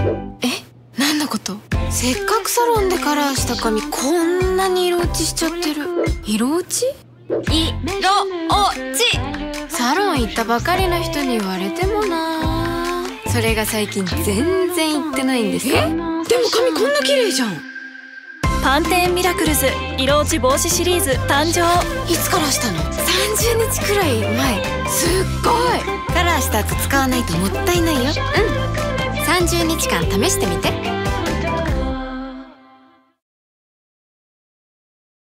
えなんのこと？せっかくサロンでカラーした髪こんなに色落ちしちゃってる。色落ち？色落ち。サロン行ったばかりの人に言われてもな。それが最近全然行ってないんです。え？でも髪こんな綺麗じゃん。パンテーンミラクルズ色落ち防止シリーズ誕生。いつからしたの ?30 日くらい前。すっごい。カラーした後使わないともったいないよ。うん30日間試してみて。